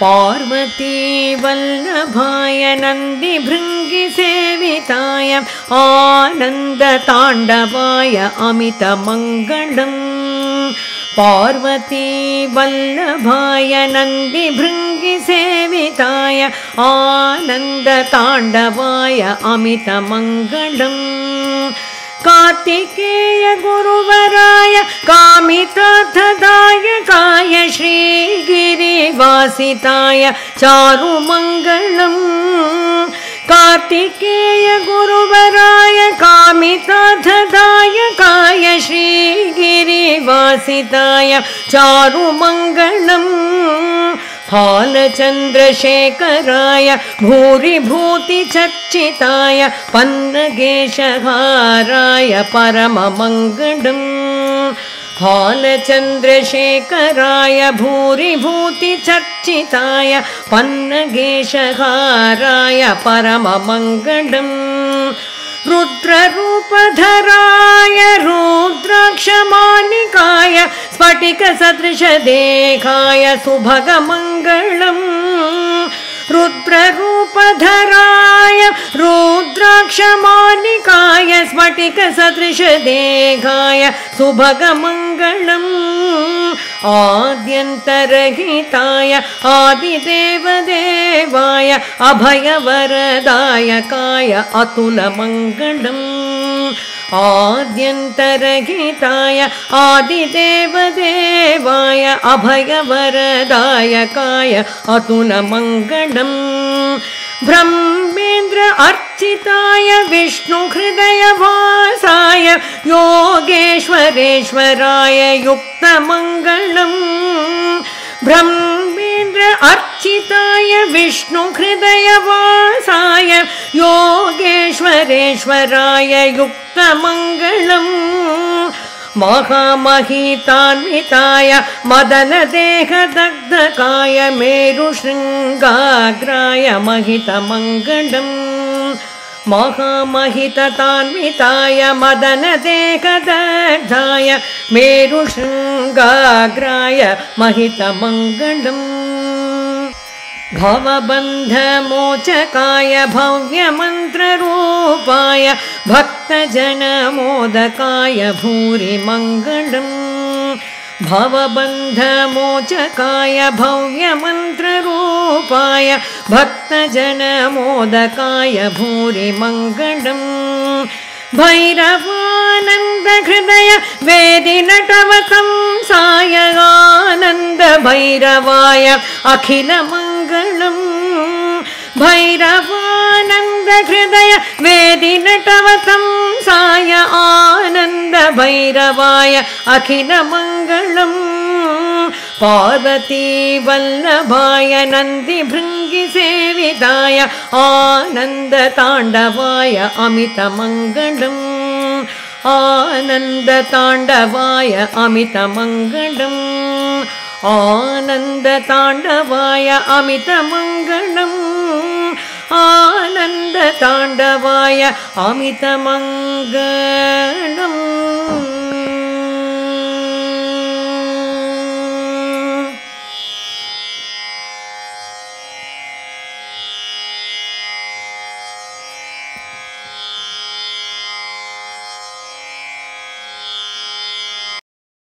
Parvati Vallabhbhai नन्दिभृङ्गिसेविताय आनन्दताण्डवाय अमितमङ्गलम् Parvati Vallabhbhai नन्दिभृङ्गिसेविताय आनन्दताण्डवाय अमितमङ्गलम् Kartikeya गुरुवराय कामितार्थदायकाय श्रीगिरिवासिताय चारुमङ्गलम्। Kartikeya गुरुवराय कामितार्थदायकाय श्रीगिरिवासिताय चारुमङ्गलम्। फालचन्द्रशेखराय भूरिभूतिचर्चिताय पन्नगेशहाराय परममङ्गलम् फालचन्द्रशेखराय भूरिभूतिचर्चिताय पन्नगेशहाराय परममङ्गलम्। रुद्ररूपधराय रुद्राक्षमालिकाय स्फटिकसदृशदेहाय सुभगमङ्गलम् रुद्ररूपधराय रुद्राक्षमालिकाय स्फटिकसदृशदेहाय सुभगमङ्गलम् आद्यन्तरहिताय आदिदेवदेवाय अभयवरदायकाय अतुलमङ्गलम् आद्यन्तरहिताय आदिदेवदेवाय अभयवरदायकाय अतुलमङ्गलम्। ब्रह्मेन्द्र अर्चिताय विष्णुहृदयवासाय योगेश्वरेश्वराय युक्तमङ्गलम्। ब्रह्मेन्द्र अर्चिताय विष्णुहृदयवासाय योगेश्वरेश्वराय युक्तमङ्गलम्। महामहितान्विताय मदनदेहदग्धकाय मेरुशृङ्गाग्राय महितमङ्गलम्। महामहिततान्विताय मदनदेहदग्धाय मेरुशृङ्गाग्राय महितमङ्गलम् भवबन्धमोचकाय भव्यमन्त्ररूपाय भक्तजनमोदकाय भूरिमङ्गलम्। भवबन्धमोचकाय भव्यमन्त्ररूपाय भक्तजनमोदकाय भूरिमङ्गलम्। भैरवानन्दहृदय वेदिनटवतं Sai आनन्दभैरवाय अखिलमङ्गलम् भैरवानन्दहृदय वेदिनटवतं Sai आनन्दभैरवाय अखिलमङ्गलम् Parvati Vallabhbhai नन्दिभृङ्गिसेविताय आनन्दताण्डवाय अमितमङ्गलम् आनन्दताण्डवाय अमितमङ्गलम् आनन्दताण्डवाय अमितमङ्गलम् आनन्दताण्डवाय अमितमङ्गलम्